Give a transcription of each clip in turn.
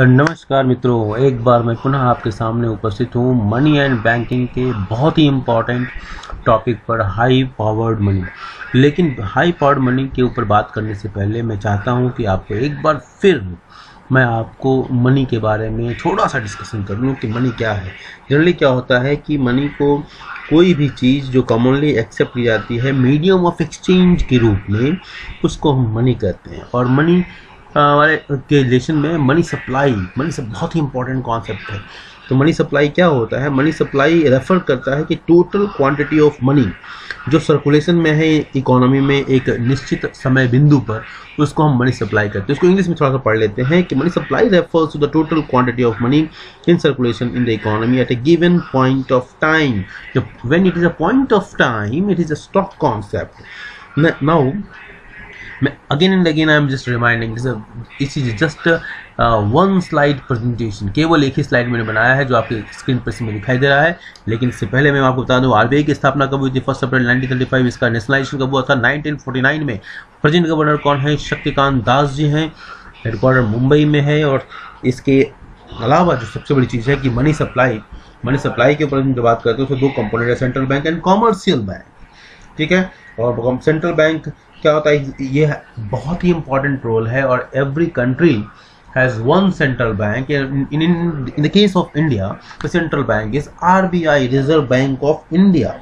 नमस्कार मित्रों, एक बार मैं पुनः आपके सामने उपस्थित हूँ मनी एंड बैंकिंग के बहुत ही इंपॉर्टेंट टॉपिक पर हाई पावर्ड मनी लेकिन हाई पावर्ड मनी के ऊपर बात करने से पहले मैं चाहता हूँ कि आपको एक बार फिर मैं आपको मनी के बारे में थोड़ा सा डिस्कशन कर लूँ कि मनी क्या है। जनरली क्या होता है कि मनी को कोई भी चीज़ जो कॉमनली एक्सेप्ट की जाती है मीडियम ऑफ़ एक्सचेंज के रूप में, उसको हम मनी कहते हैं। और मनी हमारे के रिलेशन में मनी सप्लाई मनी सब बहुत ही इंपॉर्टेंट कॉन्सेप्ट है। तो मनी सप्लाई क्या होता है? मनी सप्लाई रेफर करता है कि टोटल क्वांटिटी ऑफ़ मनी जो सर्कुलेशन में है इकोनॉमी में एक निश्चित समय बिंदु पर, उसको हम मनी सप्लाई करते हैं। उसको इंग्लिश में थोड़ा सा पढ़ लेते हैं कि money supply refers to the total quantity of money in circulation in the economy at a given point of time when it is a point of time it is a stock concept now again and again I am just reminding this is, is just one slide presentation केवल एक ही slide मैंने बनाया है जो आपके screen पर इसमें दिखाई दे रहा है। लेकिन इससे पहले मैं आपको बता दूँ आरबीआई की स्थापना कब हुई थी? फ़र्स्ट अप्रैल 1935 इसका नेशनलाइजेशन कब हुआ था? 1949 में। प्रेजेंट गवर्नर कौन है? शक्तिकांत दास जी हैं। हेडक्वार्टर मुंबई में है और इसके अलावा जो सबसे बड़ी चीज़ है कि मनी सप्लाई मनी सप्लाई के ऊपर जो बात करते हैं उसमें दो कंपोनेंट है central bank and commercial bank ठीक है? और सेंट्रल बैंक क्या होता है, ये बहुत ही इंपॉर्टेंट रोल है और every country has one central bank in the case of India the central bank is RBI reserve bank of India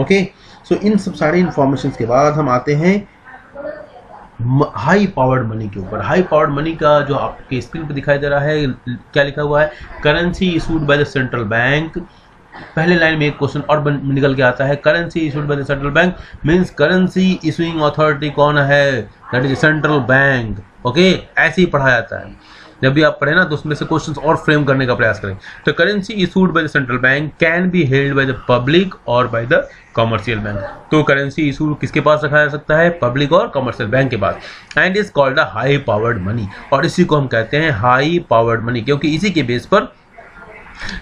okay so इन सब सारे इंफॉर्मेशन के बाद हम आते हैं हाई पावर्ड मनी के ऊपर. हाई पावर्ड मनी का जो आपके स्क्रीन पर दिखाई दे रहा है, क्या लिखा हुआ है? Currency issued by the central bank पहले लाइन में एक क्वेश्चन और निकल के आता है currency issued by the central bank means currency issuing authority कौन है? That is central bank okay ऐसे ही पढ़ा जाता है। जब भी आप पढ़े ना तो उसमें से क्वेश्चन और फ्रेम करने का प्रयास करें। तो currency issued by the central bank can be held by the public और बाय द कॉमर्शियल बैंक तो करेंसी इशू किसके पास रखा जा सकता है? पब्लिक और कॉमर्शियल बैंक के पास। And is called a high powered money और इसी को हम कहते हैं हाई पावर्ड मनी क्योंकि इसी के बेस पर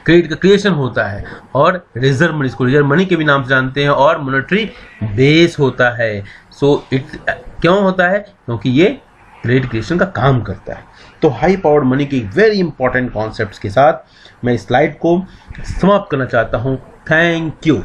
क्रेडिट का क्रिएशन होता है। और रिज़र्व मनी इसको रिज़र्व मनी के भी नाम से जानते हैं और मोनेटरी बेस होता है। सो so, इट क्यों होता है? क्योंकि ये क्रेडिट क्रिएशन का काम करता है। तो हाई पावर्ड मनी के वेरी इंपॉर्टेंट कॉन्सेप्ट के साथ मैं स्लाइड को समाप्त करना चाहता हूँ। Thank you